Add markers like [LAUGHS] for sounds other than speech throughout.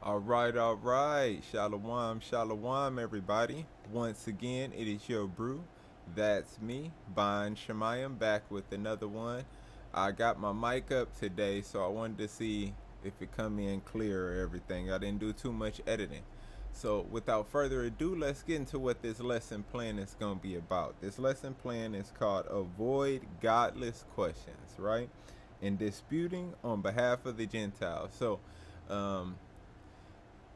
All right, all right. Shalom, shalom, everybody. Once again, it is your brew. That's me, Ban Shamayam, back with another one. I got my mic up today, so I wanted to see if it come in clear or everything. I didn't do too much editing. So without further ado, let's get into what this lesson plan is going to be about. This lesson plan is called Avoid Godless Questions, right? And disputing on behalf of the Gentiles. So, um,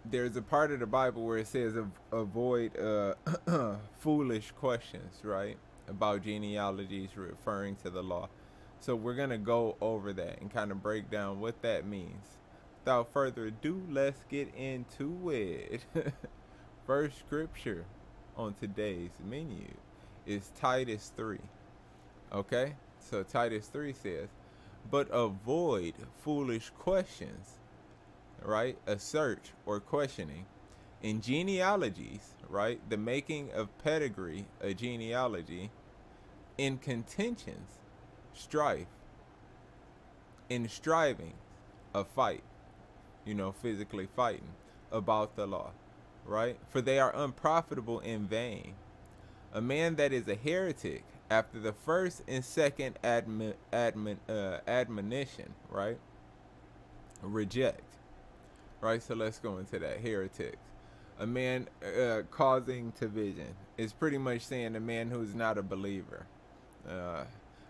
there's a part of the Bible where it says avoid uh, [CLEARS THROAT] foolish questions, right? About genealogies referring to the law. So we're going to go over that and kind of break down what that means. Without further ado, let's get into it. [LAUGHS] First scripture on today's menu is Titus 3. Okay? So Titus 3 says, But avoid foolish questions right? A search or questioning. In genealogies, right? The making of pedigree, a genealogy. In contentions, strife. In striving, a fight. You know, physically fighting about the law, right? For they are unprofitable in vain. A man that is a heretic after the first and second admon, uh, admonition, right? Reject right? So let's go into that. Heretics. A man uh, causing division is pretty much saying a man who's not a believer. Uh,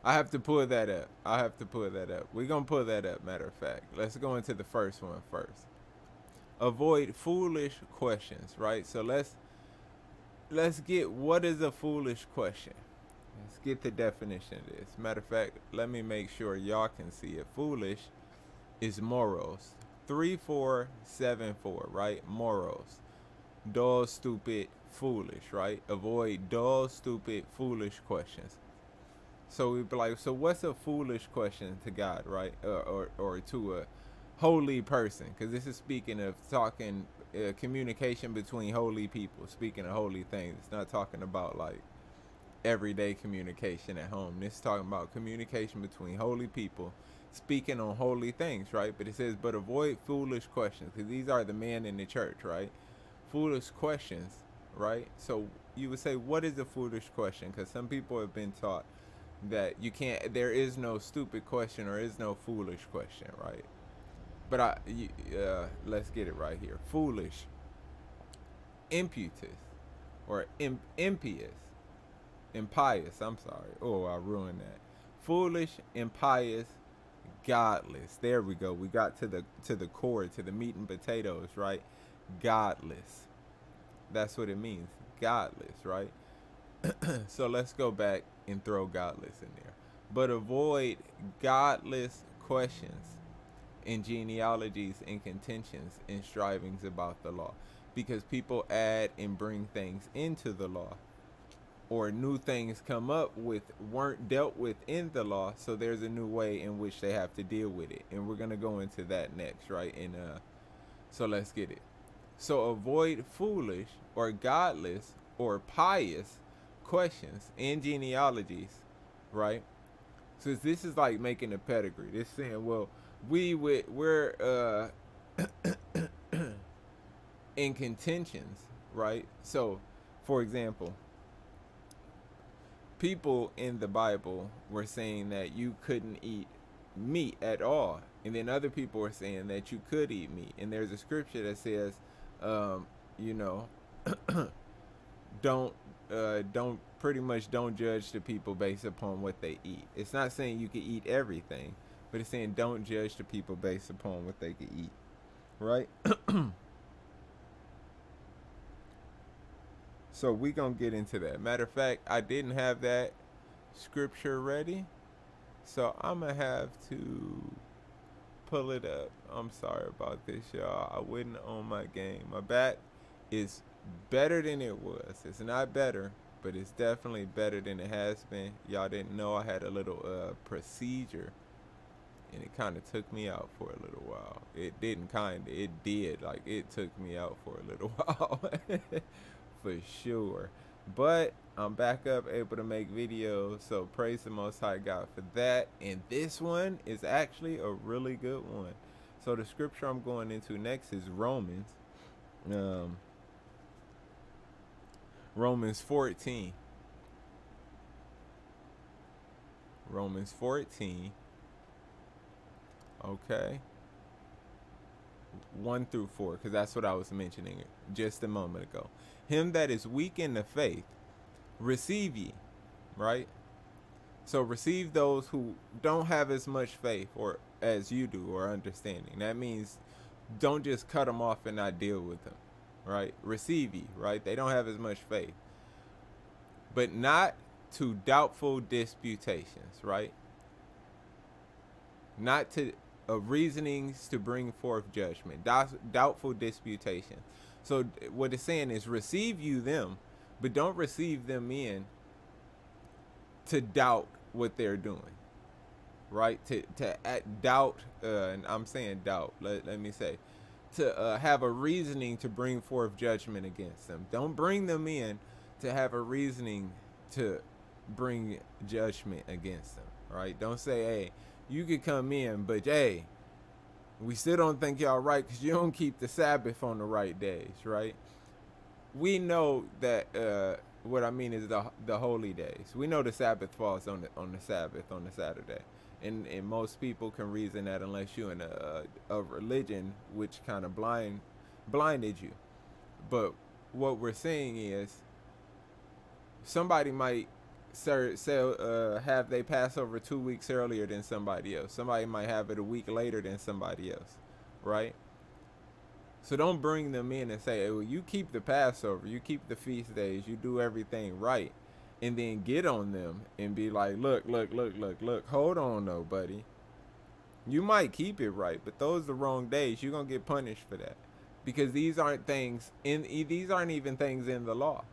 I have to pull that up. I have to pull that up. We're going to pull that up, matter of fact. Let's go into the first one first. Avoid foolish questions, right? So let's let's get what is a foolish question. Let's get the definition of this. Matter of fact, let me make sure y'all can see it. Foolish is moros. 3474, right? Moros. Dull, stupid, foolish, right? Avoid dull, stupid, foolish questions. So we'd be like, so what's a foolish question to God, right? Uh, or, or to a holy person? Because this is speaking of talking uh, communication between holy people, speaking of holy things. It's not talking about like everyday communication at home. This is talking about communication between holy people speaking on holy things, right? But it says, but avoid foolish questions, because these are the men in the church, right? Foolish questions, right? So you would say, what is a foolish question? Because some people have been taught that you can't, there is no stupid question or is no foolish question, right? But I, uh, let's get it right here. Foolish, impetus, or imp- impious, impious. I'm sorry. Oh, I ruined that. Foolish, impious, godless. There we go. We got to the to the core, to the meat and potatoes, right? Godless. That's what it means. Godless, right? [CLEARS THROAT] so let's go back and throw godless in there. But avoid godless questions and genealogies and contentions and strivings about the law. Because people add and bring things into the law or new things come up with weren't dealt with in the law so there's a new way in which they have to deal with it. And we're going to go into that next right and uh so let's get it. So avoid foolish or godless or pious questions and genealogies right? So this is like making a pedigree. This saying well we would we're uh [COUGHS] in contentions right? So for example people in the Bible were saying that you couldn't eat meat at all. And then other people were saying that you could eat meat. And there's a scripture that says, um, you know, [CLEARS THROAT] don't uh, don't pretty much don't judge the people based upon what they eat. It's not saying you can eat everything, but it's saying don't judge the people based upon what they can eat. Right? [CLEARS THROAT] So we gonna get into that. Matter of fact, I didn't have that scripture ready, so I'm gonna have to pull it up. I'm sorry about this, y'all. I wouldn't own my game. My bat is better than it was. It's not better, but it's definitely better than it has been. Y'all didn't know I had a little uh, procedure, and it kind of took me out for a little while. It didn't kind of, it did. Like it took me out for a little [LAUGHS] while for sure. But I'm back up, able to make videos. So praise the Most High God for that. And this one is actually a really good one. So the scripture I'm going into next is Romans. Um, Romans 14. Romans 14. Okay. 1 through 4, because that's what I was mentioning just a moment ago. Him that is weak in the faith, receive ye, right? So receive those who don't have as much faith or as you do or understanding. That means don't just cut them off and not deal with them, right? Receive ye, right? They don't have as much faith. But not to doubtful disputations, right? Not to uh, reasonings to bring forth judgment, doubtful disputation. So what it's saying is receive you them, but don't receive them in to doubt what they're doing, right? To to doubt, uh, and I'm saying doubt. Let let me say, to uh, have a reasoning to bring forth judgment against them. Don't bring them in to have a reasoning to bring judgment against them, right? Don't say, hey, you could come in, but hey, we still don't think y'all right because you don't keep the Sabbath on the right days, right? We know that uh, what I mean is the the holy days. We know the Sabbath falls on the on the Sabbath on the Saturday, and and most people can reason that unless you're in a a religion which kind of blind blinded you. But what we're saying is somebody might say, uh, have they Passover two weeks earlier than somebody else. Somebody might have it a week later than somebody else, right? So don't bring them in and say, well, you keep the Passover, you keep the feast days, you do everything right, and then get on them and be like, look, look, look, look, look, hold on though, buddy. You might keep it right, but those are the wrong days. You're gonna get punished for that because these aren't things in these aren't even things in the law.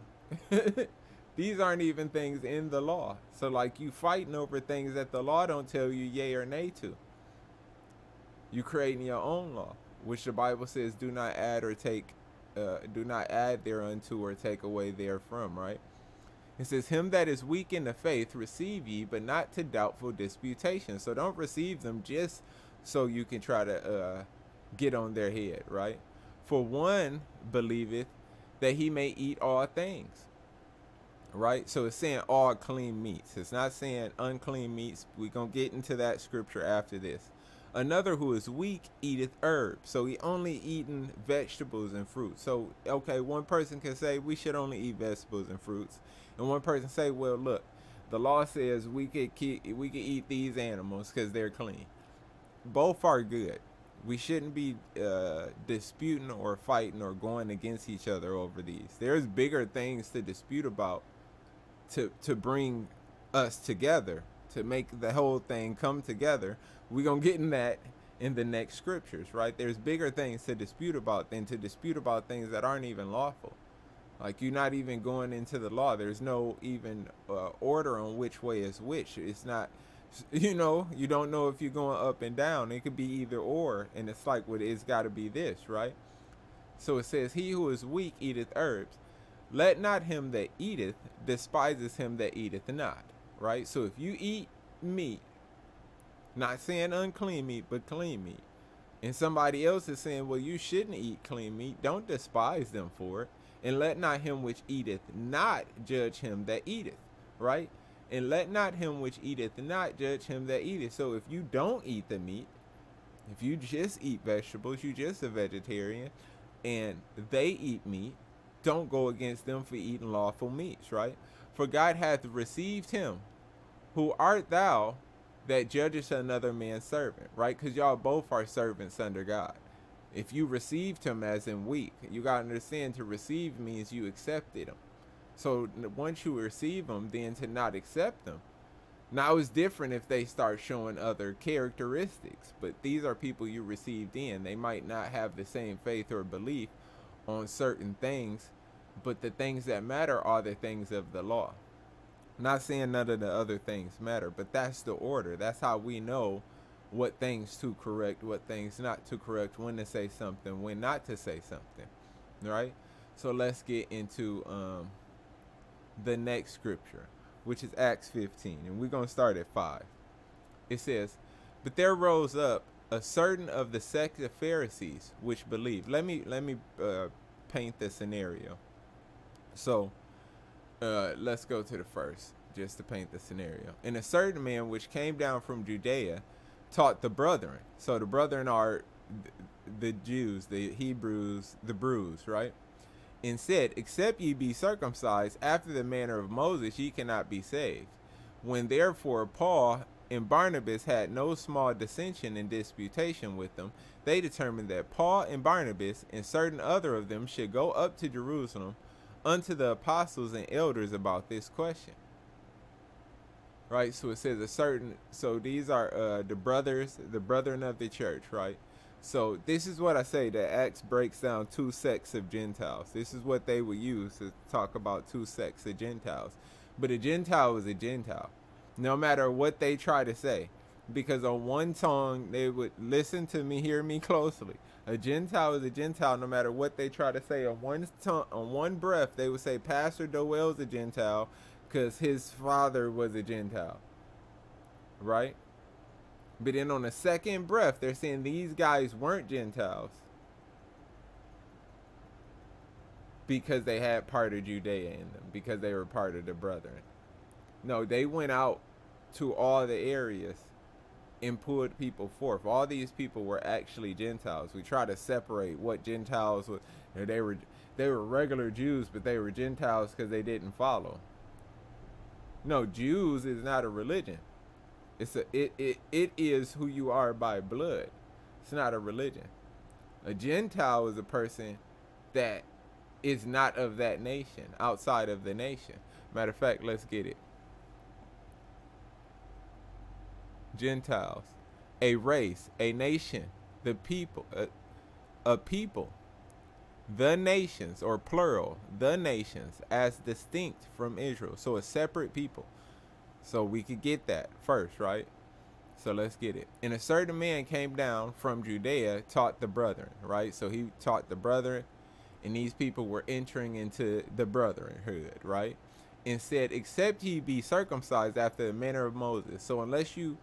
[LAUGHS] these aren't even things in the law. So like you fighting over things that the law don't tell you yay or nay to. You creating your own law which the Bible says, do not add or take, uh, do not add thereunto or take away therefrom, right? It says, Him that is weak in the faith receive ye, but not to doubtful disputation. So don't receive them just so you can try to uh, get on their head, right? For one believeth that he may eat all things, right? So it's saying all clean meats. It's not saying unclean meats. We're going to get into that scripture after this. Another who is weak eateth herbs. So he only eating vegetables and fruits. So okay, one person can say we should only eat vegetables and fruits, and one person say, well, look, the law says we could keep we could eat these animals because they're clean. Both are good. We shouldn't be uh, disputing or fighting or going against each other over these. There's bigger things to dispute about to to bring us together to make the whole thing come together. We're to get in that in the next scriptures, right? There's bigger things to dispute about than to dispute about things that aren't even lawful. Like you're not even going into the law. There's no even uh, order on which way is which. It's not, [LAUGHS] you know, you don't know if you're going up and down. It could be either or, and it's like, well, it's got to be this, right? So it says, "He who is weak eateth herbs. Let not him that eateth despises him that eateth not." right? So if you eat meat, not saying unclean meat, but clean meat, and somebody else is saying, well, you shouldn't eat clean meat, don't despise them for it. And let not him which eateth not judge him that eateth, right? And let not him which eateth not judge him that eateth. So if you don't eat the meat, if you just eat vegetables, you just a vegetarian, and they eat meat, don't go against them for eating lawful meats, right? For God hath received him who art thou that judgest another man's servant, right? Because y'all both are servants under God. If you received him as in weak, you got to understand to receive means you accepted him. So once you receive him, then to not accept them. Now it's different if they start showing other characteristics, but these are people you received in. They might not have the same faith or belief on certain things, but the things that matter are the things of the law. Not saying none of the other things matter, but that's the order. That's how we know what things to correct, what things not to correct, when to say something, when not to say something. Right? So let's get into um, the next scripture, which is Acts 15. And we're going to start at 5. It says, But there rose up a certain of the sect of Pharisees which believe. Let me let me uh, paint the scenario. So, uh, let's go to the first, just to paint the scenario. And a certain man which came down from Judea taught the brethren. So the brethren are the Jews, the Hebrews, the Brews, right? And said, Except ye be circumcised after the manner of Moses, ye cannot be saved. When therefore Paul and Barnabas had no small dissension and disputation with them, they determined that Paul and Barnabas and certain other of them should go up to Jerusalem unto the apostles and elders about this question. Right, so it says a certain. So these are uh, the brothers, the brethren of the church, right? So this is what I say that Acts breaks down two sects of Gentiles. This is what they would use to talk about two sects of Gentiles. But a Gentile is a Gentile, no matter what they try to say, because on one tongue they would listen to me, hear me closely. A Gentile is a Gentile, no matter what they try to say. On one tongue, on one breath, they would say Pastor Doel's a Gentile, because his father was a Gentile. Right? But then on the second breath, they're saying these guys weren't Gentiles because they had part of Judea in them, because they were part of the brethren. No, they went out to all the areas and pulled people forth. All these people were actually Gentiles. We try to separate what Gentiles were. They were they were regular Jews, but they were Gentiles because they didn't follow. No, Jews is not a religion. It's a it, it it is who you are by blood. It's not a religion. A Gentile is a person that is not of that nation, outside of the nation. Matter of fact, let's get it. Gentiles, a race, a nation, the people, a, a people, the nations, or plural, the nations, as distinct from Israel. So a separate people. So we could get that first, right? So let's get it. And a certain man came down from Judea, taught the brethren, right? So he taught the brethren, and these people were entering into the brotherhood, right? And said, Except ye be circumcised after the manner of Moses. So unless you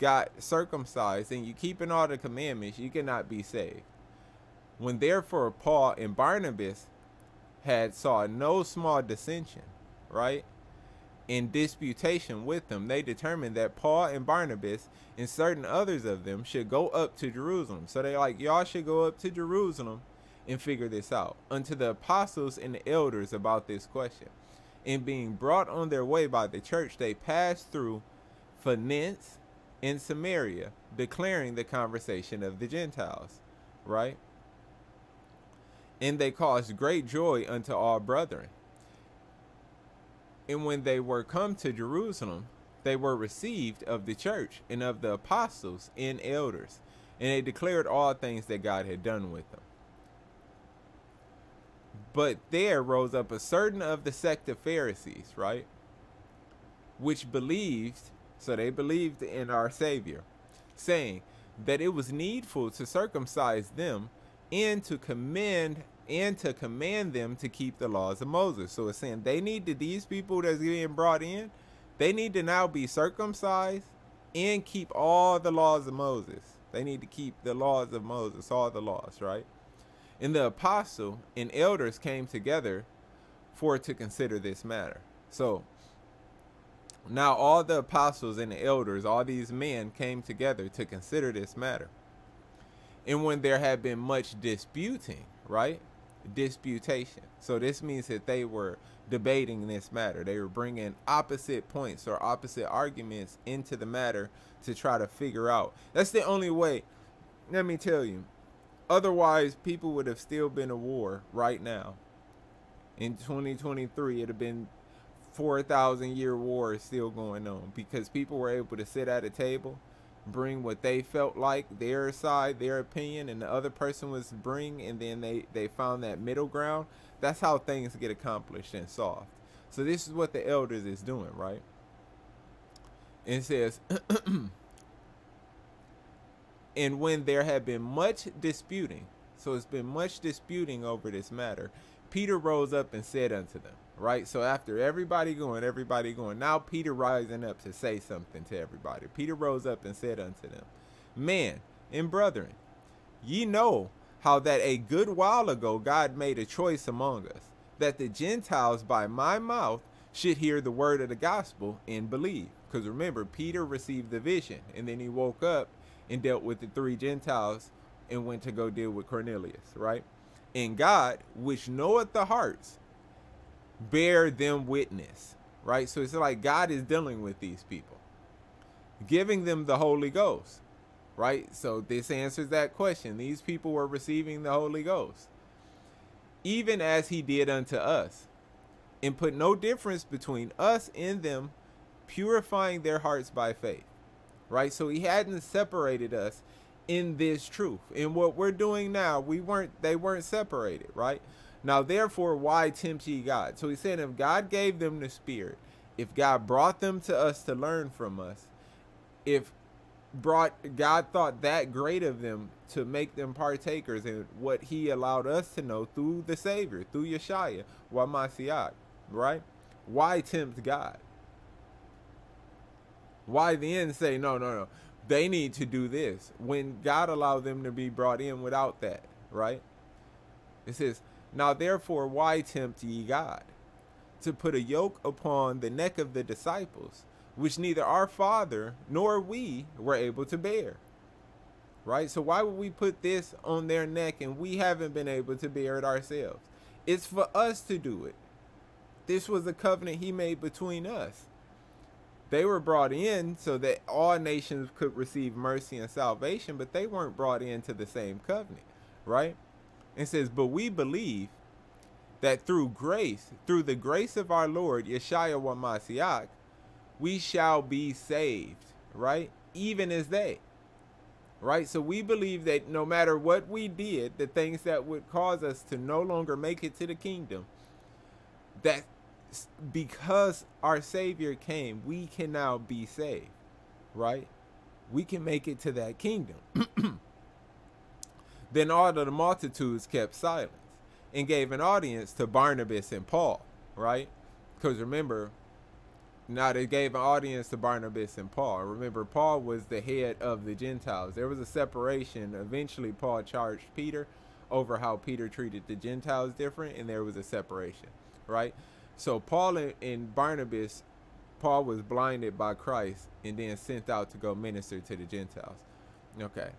got circumcised and you keeping all the commandments, you cannot be saved. When therefore Paul and Barnabas had saw no small dissension, right? In disputation with them, they determined that Paul and Barnabas and certain others of them should go up to Jerusalem. So they like, y'all should go up to Jerusalem and figure this out unto the apostles and the elders about this question. And being brought on their way by the church, they passed through Phoenice in Samaria, declaring the conversation of the Gentiles, right? And they caused great joy unto all brethren. And when they were come to Jerusalem, they were received of the church and of the apostles and elders, and they declared all things that God had done with them. But there rose up a certain of the sect of Pharisees, right? Which believed so they believed in our Savior, saying that it was needful to circumcise them and to commend and to command them to keep the laws of Moses. So it's saying they need to these people that's being brought in, they need to now be circumcised and keep all the laws of Moses. They need to keep the laws of Moses, all the laws, right? And the apostle and elders came together for to consider this matter. So now all the apostles and the elders, all these men came together to consider this matter. And when there had been much disputing, right? Disputation. So this means that they were debating this matter. They were bringing opposite points or opposite arguments into the matter to try to figure out. That's the only way. Let me tell you. Otherwise, people would have still been a war right now. In 2023, it'd have been 4,000 year war is still going on because people were able to sit at a table, bring what they felt like, their side, their opinion, and the other person was bring, and then they, they found that middle ground. That's how things get accomplished and solved. So this is what the elders is doing, right? It says, [CLEARS THROAT] and when there had been much disputing, so it's been much disputing over this matter, Peter rose up and said unto them, right? So after everybody going, everybody going, now Peter rising up to say something to everybody. Peter rose up and said unto them, Man, and brethren, ye know how that a good while ago God made a choice among us, that the Gentiles by my mouth should hear the word of the gospel and believe. Because remember, Peter received the vision, and then he woke up and dealt with the three Gentiles and went to go deal with Cornelius, right? And God, which knoweth the hearts, bear them witness, right? So it's like God is dealing with these people, giving them the Holy Ghost, right? So this answers that question. These people were receiving the Holy Ghost, even as he did unto us, and put no difference between us and them, purifying their hearts by faith, right? So he hadn't separated us in this truth. In what we're doing now, we weren't they weren't separated, right? Now therefore why tempt ye God? So he said if God gave them the spirit, if God brought them to us to learn from us, if brought God thought that great of them to make them partakers in what he allowed us to know through the Savior, through Yeshua, Wamasiach, right? Why tempt God? Why then say, no, no, no, they need to do this when God allowed them to be brought in without that, right? It says, Now therefore, why tempt ye God? To put a yoke upon the neck of the disciples, which neither our father nor we were able to bear. Right? So why would we put this on their neck and we haven't been able to bear it ourselves? It's for us to do it. This was a covenant he made between us. They were brought in so that all nations could receive mercy and salvation, but they weren't brought into the same covenant, right? It says, But we believe that through grace, through the grace of our Lord, Yeshua Wamasiach, we shall be saved, right? Even as they, right? So we believe that no matter what we did, the things that would cause us to no longer make it to the kingdom, that because our Savior came, we can now be saved, right? We can make it to that kingdom. [CLEARS THROAT] then all of the multitudes kept silence and gave an audience to Barnabas and Paul, right? Because remember, now they gave an audience to Barnabas and Paul. Remember, Paul was the head of the Gentiles. There was a separation. Eventually, Paul charged Peter over how Peter treated the Gentiles different, and there was a separation, right? So Paul and Barnabas, Paul was blinded by Christ and then sent out to go minister to the Gentiles. Okay.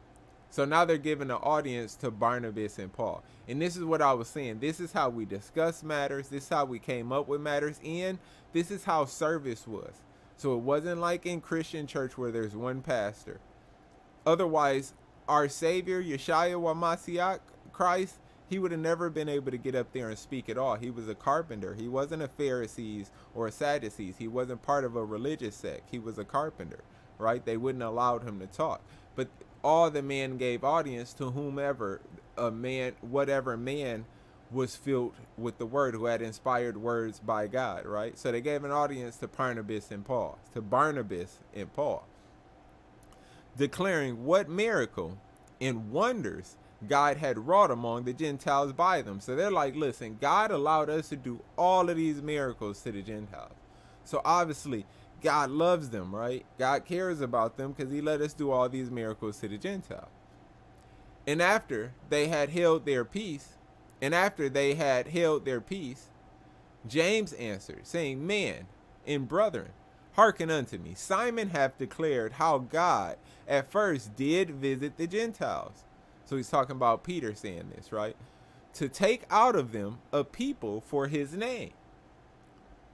So now they're giving the audience to Barnabas and Paul. And this is what I was saying. This is how we discuss matters. This is how we came up with matters. And this is how service was. So it wasn't like in Christian church where there's one pastor. Otherwise, our Savior, Yeshua Wamasiach, Christ, he would have never been able to get up there and speak at all. He was a carpenter. He wasn't a Pharisees or a Sadducees. He wasn't part of a religious sect. He was a carpenter, right? They wouldn't allowed him to talk. But all the men gave audience to whomever a man, whatever man was filled with the word, who had inspired words by God, right? So they gave an audience to Barnabas and Paul, to Barnabas and Paul, declaring what miracle and wonders God had wrought among the Gentiles by them. So they're like, listen, God allowed us to do all of these miracles to the Gentiles. So obviously, God loves them, right? God cares about them because he let us do all these miracles to the Gentiles. And after they had held their peace, and after they had held their peace, James answered, saying, Men and brethren, hearken unto me. Simon hath declared how God at first did visit the Gentiles so he's talking about Peter saying this, right? To take out of them a people for his name.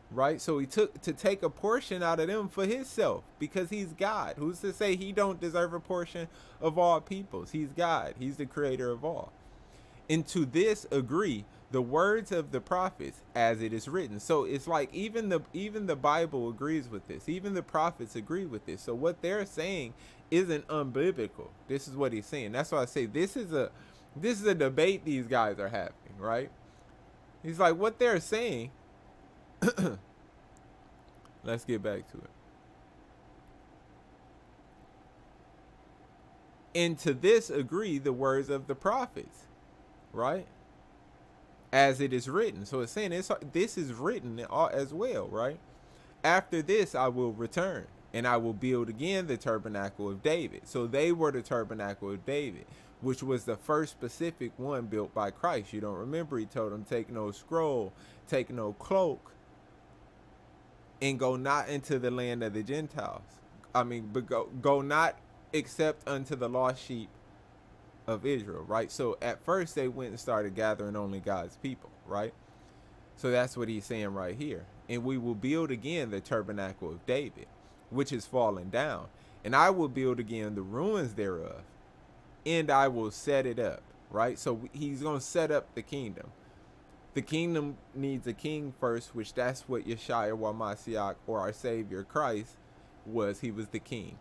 Right? So he took to take a portion out of them for himself because he's God. Who's to say he don't deserve a portion of all peoples? He's God. He's the creator of all. And to this agree the words of the prophets as it is written. So it's like even the even the Bible agrees with this. Even the prophets agree with this. So what they're saying isn't unbiblical. This is what he's saying. That's why I say this is a this is a debate these guys are having, right? He's like what they're saying. [COUGHS] Let's get back to it. And to this agree the words of the prophets, right? As it is written. So it's saying this, this is written as well, right? After this I will return and I will build again the tabernacle of David. So they were the tabernacle of David, which was the first specific one built by Christ. You don't remember he told them, take no scroll, take no cloak, and go not into the land of the Gentiles. I mean, but go, go not except unto the lost sheep of Israel, right? So at first they went and started gathering only God's people, right? So that's what he's saying right here. And we will build again the tabernacle of David, which is fallen down. And I will build again the ruins thereof, and I will set it up, right? So he's going to set up the kingdom. The kingdom needs a king first, which that's what Yeshua Wamasiach, or our Savior Christ, was. He was the king.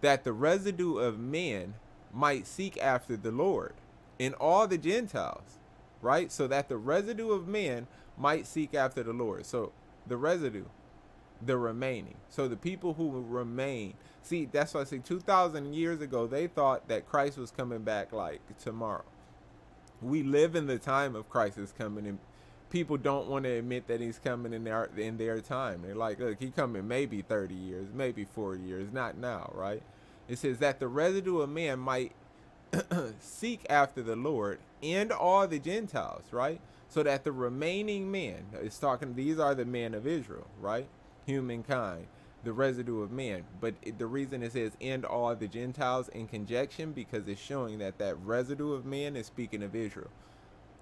That the residue of men might seek after the Lord in all the Gentiles, right? So that the residue of men might seek after the Lord. So the residue, the remaining. So the people who remain. See, that's why I say 2,000 years ago, they thought that Christ was coming back like tomorrow. We live in the time of Christ is coming and people don't want to admit that he's coming in their in their time. They're like, look, he coming maybe 30 years, maybe 40 years, not now, right? It says that the residue of man might [CLEARS THROAT] seek after the Lord and all the Gentiles, right? So that the remaining men, it's talking, these are the men of Israel, right? Humankind, the residue of man. But it, the reason it says and all the Gentiles in conjunction because it's showing that that residue of man is speaking of Israel.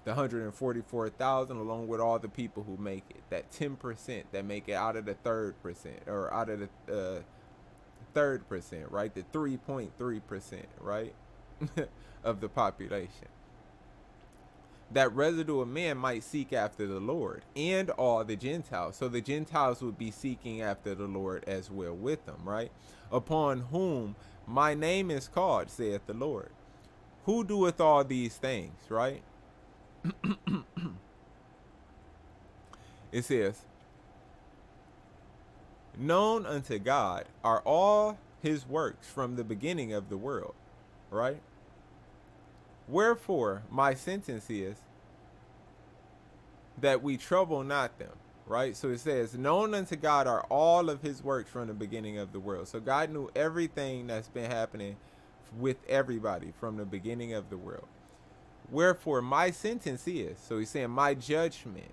The 144,000 along with all the people who make it. That 10% that make it out of the third percent or out of the uh, third percent, right? The 3.3 percent, right, [LAUGHS] of the population. That residue of men might seek after the Lord and all the Gentiles. So the Gentiles would be seeking after the Lord as well with them, right? Upon whom my name is called, saith the Lord. Who doeth all these things, right? [CLEARS THROAT] it says, known unto God are all his works from the beginning of the world, right? Wherefore, my sentence is that we trouble not them, right? So it says, known unto God are all of his works from the beginning of the world. So God knew everything that's been happening with everybody from the beginning of the world. Wherefore, my sentence is, so he's saying, my judgment,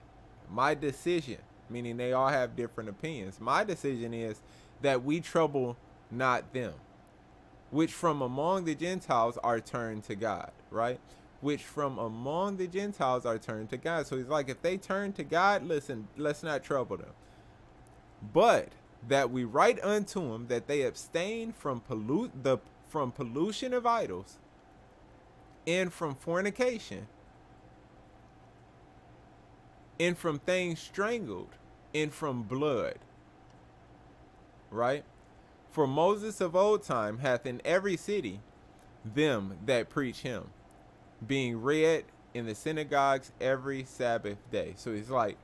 my decision meaning they all have different opinions. My decision is that we trouble not them, which from among the Gentiles are turned to God, right? Which from among the Gentiles are turned to God. So he's like, if they turn to God, listen, let's not trouble them. But that we write unto them that they abstain from pollute the from pollution of idols and from fornication and from things strangled, and from blood. Right? For Moses of old time hath in every city them that preach him, being read in the synagogues every Sabbath day. So it's like,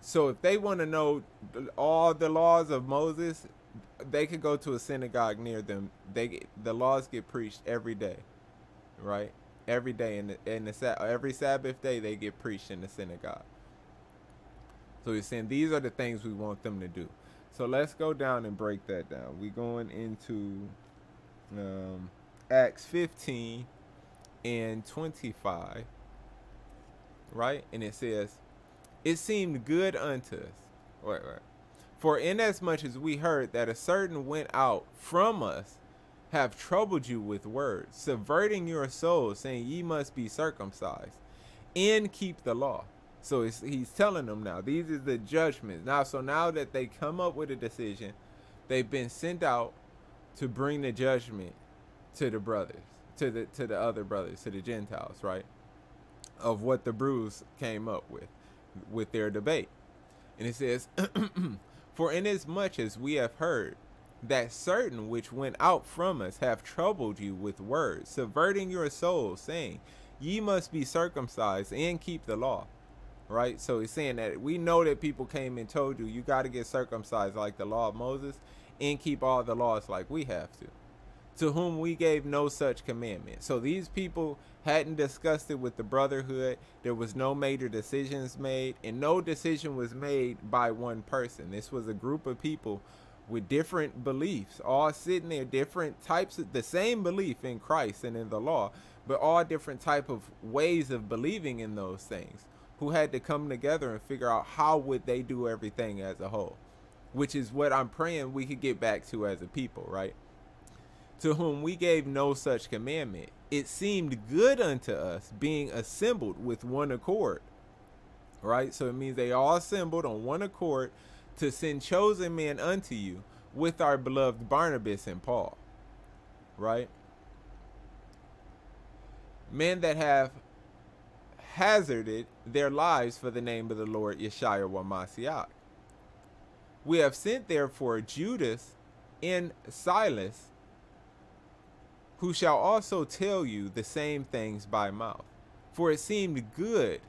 so if they want to know all the laws of Moses, they could go to a synagogue near them. They get, the laws get preached every day, right? Every day in the, in the every Sabbath day they get preached in the synagogue. So he's saying these are the things we want them to do. So let's go down and break that down. We're going into um, Acts 15 and 25, right? And it says, It seemed good unto us. Wait, wait. For inasmuch as we heard that a certain went out from us, have troubled you with words, subverting your souls, saying, Ye must be circumcised and keep the law. So he's telling them now, these are the judgments. Now, so now that they come up with a decision, they've been sent out to bring the judgment to the brothers, to the to the other brothers, to the Gentiles, right? Of what the brews came up with, with their debate. And it says, [CLEARS THROAT] For inasmuch as we have heard that certain which went out from us have troubled you with words, subverting your souls, saying, Ye must be circumcised and keep the law right? So he's saying that we know that people came and told you you got to get circumcised like the law of Moses and keep all the laws like we have to. To whom we gave no such commandment. So these people hadn't discussed it with the brotherhood. There was no major decisions made, and no decision was made by one person. This was a group of people with different beliefs, all sitting there, different types of the same belief in Christ and in the law, but all different type of ways of believing in those things, who had to come together and figure out how would they do everything as a whole, which is what I'm praying we could get back to as a people, right? To whom we gave no such commandment. It seemed good unto us being assembled with one accord. Right? So it means they all assembled on one accord to send chosen men unto you with our beloved Barnabas and Paul. Right? Men that have hazarded their lives for the name of the Lord Yeshua Wamasiach. We have sent therefore Judas and Silas, who shall also tell you the same things by mouth. For it seemed good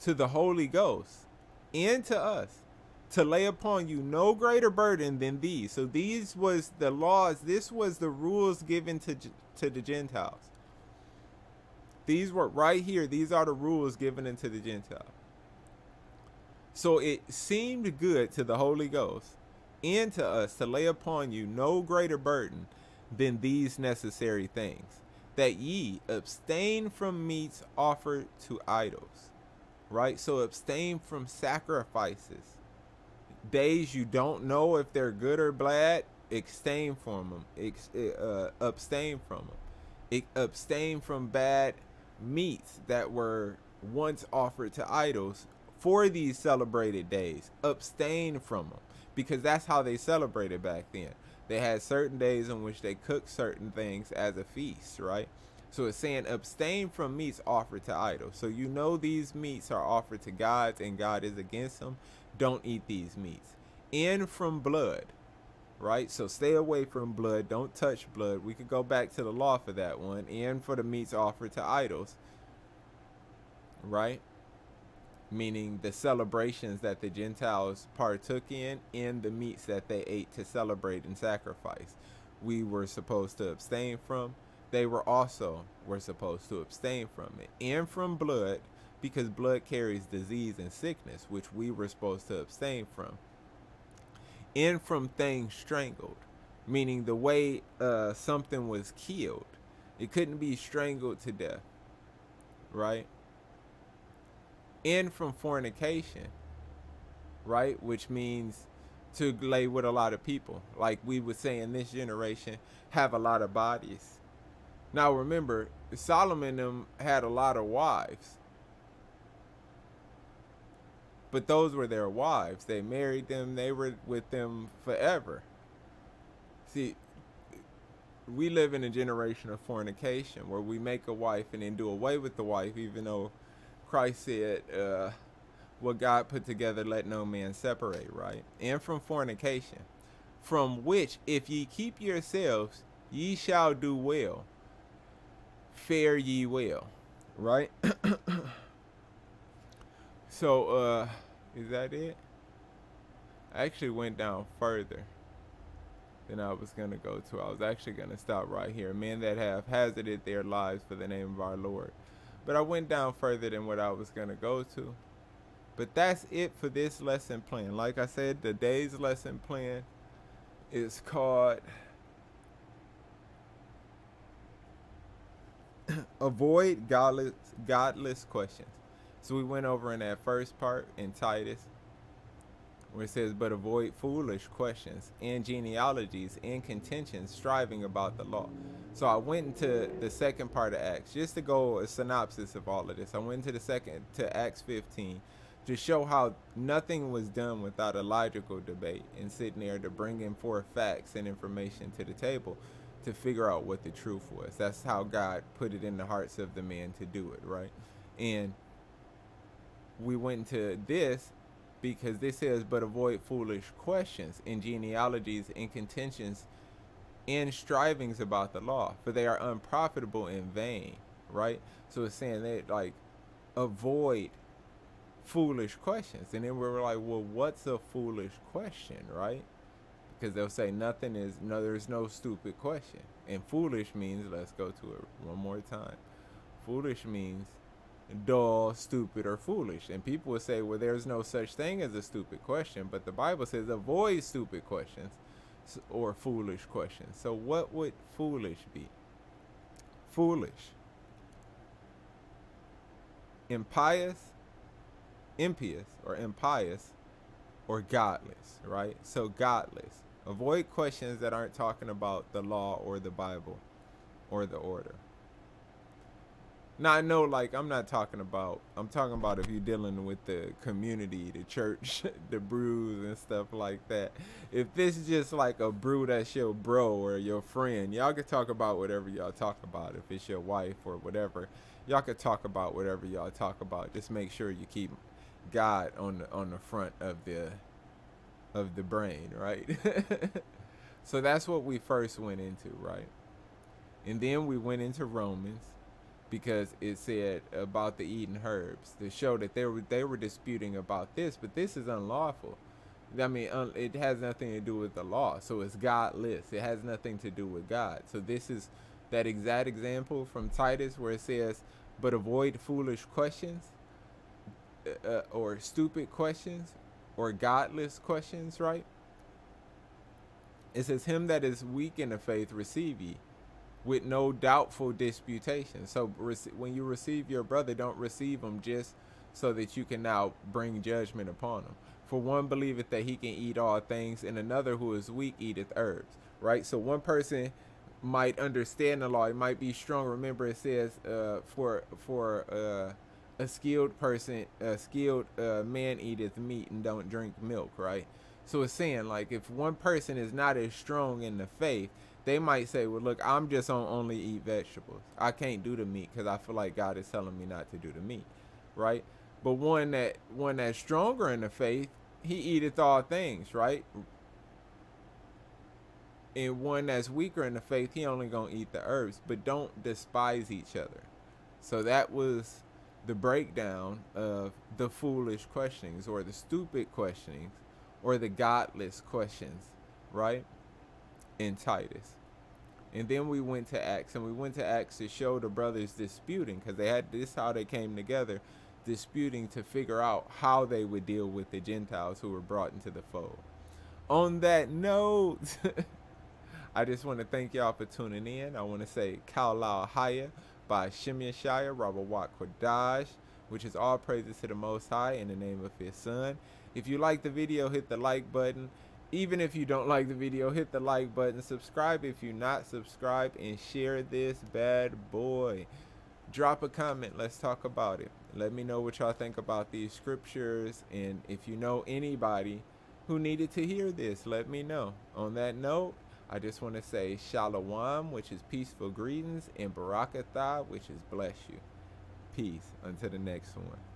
to the Holy Ghost and to us to lay upon you no greater burden than these. So these was the laws, this was the rules given to to the Gentiles. These were right here, these are the rules given into the Gentile. So it seemed good to the Holy Ghost and to us to lay upon you no greater burden than these necessary things, that ye abstain from meats offered to idols. Right? So abstain from sacrifices days you don't know if they're good or bad, abstain from them. Ex- uh, abstain from them. abstain from bad meats that were once offered to idols for these celebrated days. Abstain from them because that's how they celebrated back then. They had certain days in which they cooked certain things as a feast, right? So it's saying abstain from meats offered to idols. So you know these meats are offered to gods and God is against them don't eat these meats. In from blood, right? So stay away from blood. Don't touch blood. We could go back to the law for that one. And for the meats offered to idols, right? Meaning the celebrations that the Gentiles partook in and the meats that they ate to celebrate and sacrifice. We were supposed to abstain from. They were also were supposed to abstain from it. And from blood, because blood carries disease and sickness, which we were supposed to abstain from. And from things strangled, meaning the way uh, something was killed. It couldn't be strangled to death, right? In from fornication, right? Which means to lay with a lot of people. Like we would say in this generation, have a lot of bodies. Now remember, Solomon had a lot of wives but those were their wives. They married them, they were with them forever. See, we live in a generation of fornication where we make a wife and then do away with the wife, even though Christ said, uh, what God put together, let no man separate, right? And from fornication, from which, if ye keep yourselves, ye shall do well. Fare ye well, right? [CLEARS THROAT] so, uh, is that it? I actually went down further than I was going to go to. I was actually going to stop right here. Men that have hazarded their lives for the name of our Lord. But I went down further than what I was going to go to. But that's it for this lesson plan. Like I said, the day's lesson plan is called [COUGHS] Avoid Godless, godless Questions. So we went over in that first part in Titus where it says, But avoid foolish questions and genealogies and contentions striving about the law. So I went into the second part of Acts just to go a synopsis of all of this. I went into the second to Acts 15 to show how nothing was done without a logical debate and sitting there to bring in forth facts and information to the table to figure out what the truth was. That's how God put it in the hearts of the men to do it, right? And we went to this because this says, but avoid foolish questions and genealogies and contentions and strivings about the law, for they are unprofitable in vain, right? So it's saying that like avoid foolish questions. And then we were like, well, what's a foolish question, right? Because they'll say nothing is no there's no stupid question. And foolish means let's go to it one more time. Foolish means dull, stupid, or foolish. And people would say, well, there's no such thing as a stupid question, but the Bible says avoid stupid questions. or foolish questions. So, what would foolish be? Foolish, impious, impious, or impious, or godless, right? So, godless. Avoid questions that aren't talking about the law or the Bible or the order. Now I know, like I'm not talking about. I'm talking about if you're dealing with the community, the church, [LAUGHS] the brews and stuff like that. If this is just like a brew that's your bro or your friend, y'all can talk about whatever y'all talk about. If it's your wife or whatever, y'all can talk about whatever y'all talk about. Just make sure you keep God on the on the front of the of the brain, right? [LAUGHS] so that's what we first went into, right? And then we went into Romans because it said about the eating herbs to show that they were they were disputing about this, but this is unlawful. I mean, un, it has nothing to do with the law, so it's godless. It has nothing to do with God. So this is that exact example from Titus where it says, "But avoid foolish questions, uh, uh or stupid questions, or godless questions." Right? It says, "Him that is weak in the faith receive ye." With no doubtful disputation. So when you receive your brother, don't receive him just so that you can now bring judgment upon him. For one believeth that he can eat all things, and another who is weak eateth herbs. Right? So one person might understand the law. It might be strong. Remember, it says uh, for for uh, a skilled person, a skilled uh, man eateth meat and don't drink milk. Right? So it's saying like if one person is not as strong in the faith, they might say, well, look, I'm just on only eat vegetables. I can't do the meat because I feel like God is telling me not to do the meat, right? But one that one that's stronger in the faith, he eateth all things, right? And one that's weaker in the faith, he only gonna eat the herbs. But don't despise each other. So that was the breakdown of the foolish questionings or the stupid questionings or the godless questions, right? In Titus. And then we went to Acts, and we went to Acts to show the brothers disputing because they had this how they came together, disputing to figure out how they would deal with the Gentiles who were brought into the fold. On that note, [LAUGHS] I just want to thank y'all for tuning in. I want to say Kaulau Haya by Shimya Shire, Robert Watt Kodash, which is all praises to the Most High in the name of His Son. If you like the video, hit the like button even if you don't like the video hit the like button subscribe if you're not subscribed and share this bad boy. Drop a comment let's talk about it. Let me know what y'all think about these scriptures and if you know anybody who needed to hear this let me know. On that note i just want to say shalom which is peaceful greetings and barakatah which is bless you. Peace until the next one